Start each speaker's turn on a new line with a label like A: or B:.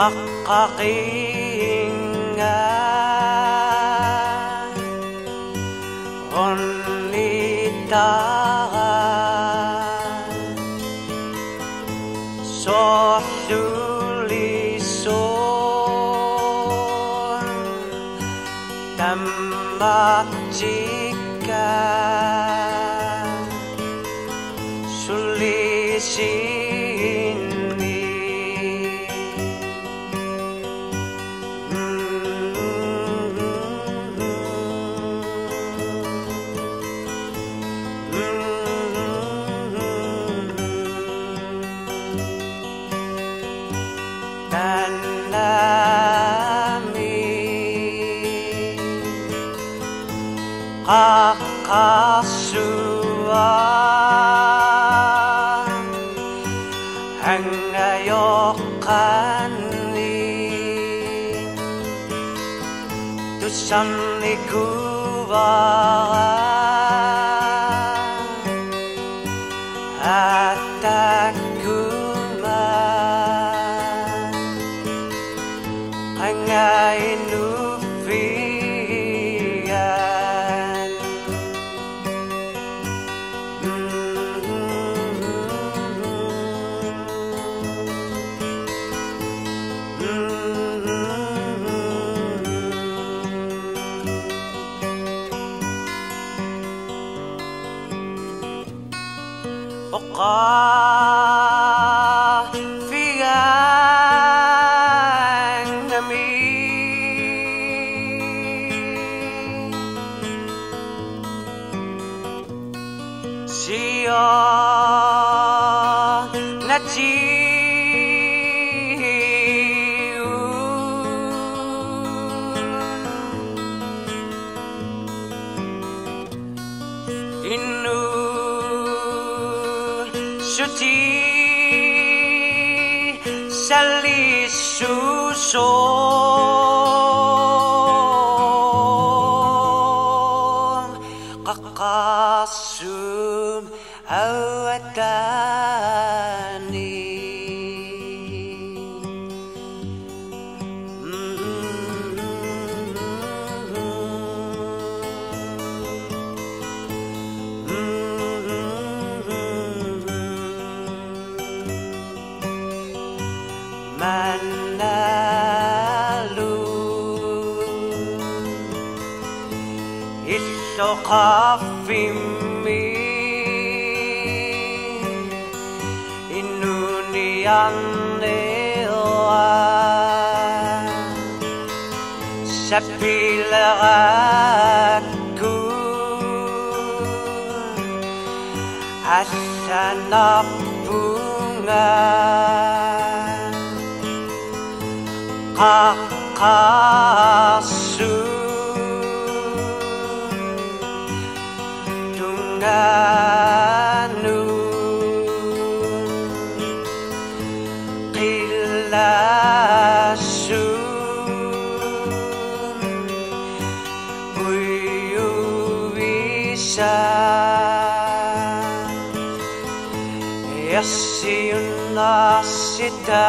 A: makakaingan Only tahan So tulisun Tambak jika Sulisi Kakasuan Ang ayokan ni Tusan ni At aku man Oka fiang nami Siya suci sali susun kakasum awatani Manalu Iso kafimi Inunian nila Sa pilaraku Asa na bunga Kakasu Tunganu Kilasu Uyuwisa Yasiyun nasitan